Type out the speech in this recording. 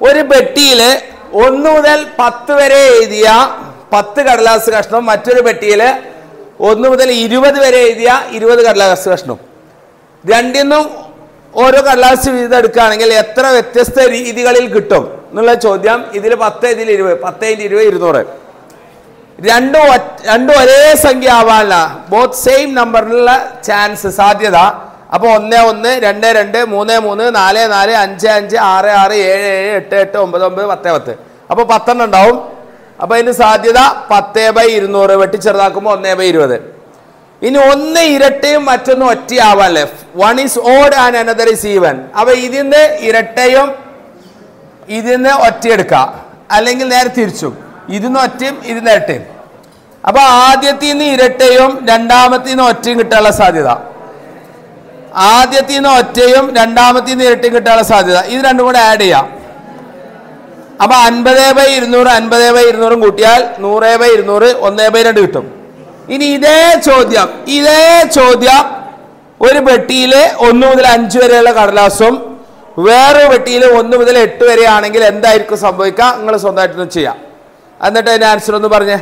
ഒരു പെട്ടിയിൽ ഒന്ന് മുതൽ പത്ത് വരെ എഴുതിയ പത്ത് കടലാസ് കഷ്ണം മറ്റൊരു പെട്ടിയിൽ ഒന്ന് മുതൽ ഇരുപത് വരെ എഴുതിയ ഇരുപത് കടലാസ് കഷ്ണം. രണ്ടിൽ നിന്നും ഓരോ കടലാസ് വീതം എടുക്കുകയാണെങ്കിൽ എത്ര വ്യത്യസ്ത രീതികളിൽ കിട്ടും എന്നുള്ള ചോദ്യം ഇതിൽ പത്ത് ഇതിൽ ഇരുപത് പത്ത് ഇതിൽ ഇരുപത് ഇരുന്നൂറ്. രണ്ടും രണ്ടും ഒരേ സംഖ്യ ആവാനുള്ള ബോത്ത് സെയിം നമ്പറിലുള്ള ചാൻസ് സാധ്യത അപ്പോൾ ഒന്ന് ഒന്ന് രണ്ട് രണ്ട് മൂന്ന് മൂന്ന് നാല് നാല് അഞ്ച് അഞ്ച് ആറ് ആറ് ഏഴ് ഏഴ് എട്ട് എട്ട് ഒമ്പത് ഒമ്പത് പത്ത് പത്ത്. അപ്പോൾ പത്തെണ്ണം ഉണ്ടാവും. അപ്പോൾ അതിന് സാധ്യത പത്ത് ബൈ ഇരുന്നൂറ് വെട്ടി ചെറുതാക്കുമ്പോൾ ഒന്ന് ബൈ ഇരുപത്. ഇനി ഒന്ന് ഇരട്ടയും മറ്റൊന്ന് ഒറ്റയാവാല്ലേ? One is odd and another is even അപ്പോൾ ഇതിന്ന് ഇരട്ടയും ഇതിന്ന് ഒറ്റയെടുക്കാം അല്ലെങ്കിൽ നേരെ തിരിച്ചും. ഇതിന്ന് ഒറ്റയും ഇതിന്ന് ഇരട്ടയും. അപ്പോൾ ആദ്യത്തിൽ നിന്ന് ഇരട്ടയും രണ്ടാമത്തിൽ നിന്ന് ഒറ്റയും കിട്ടാനുള്ള സാധ്യത. ആദ്യത്തിൽ നിന്ന് ഒറ്റയും രണ്ടാമത്തിൽ നിന്ന് ഇരട്ടിയും കിട്ടാനുള്ള സാധ്യത. ഇത് രണ്ടും കൂടെ ആഡ് ചെയ്യാം. അപ്പൊ അൻപത് ബൈ ഇരുന്നൂറ് അൻപത് ബൈ ഇരുന്നൂറും കൂട്ടിയാൽ നൂറ് ബൈ ഇരുന്നൂറ് ഒന്നേ ബൈ രണ്ട് കിട്ടും. ഇനി ഇതേ ചോദ്യം ഇതേ ചോദ്യം ഒരു പെട്ടിയിൽ ഒന്ന് മുതൽ അഞ്ച് വരെയുള്ള കടലാസും വേറൊരു പെട്ടിയിൽ ഒന്ന് മുതൽ എട്ട് വരെയാണെങ്കിൽ എന്തായിരിക്കും സംഭവിക്കുക? നിങ്ങൾ സ്വന്തമായിട്ടൊന്ന് ചെയ്യാം. എന്നിട്ട് അതിന്റെ ആൻസർ ഒന്ന് പറഞ്ഞേ.